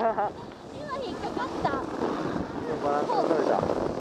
今引っかかった。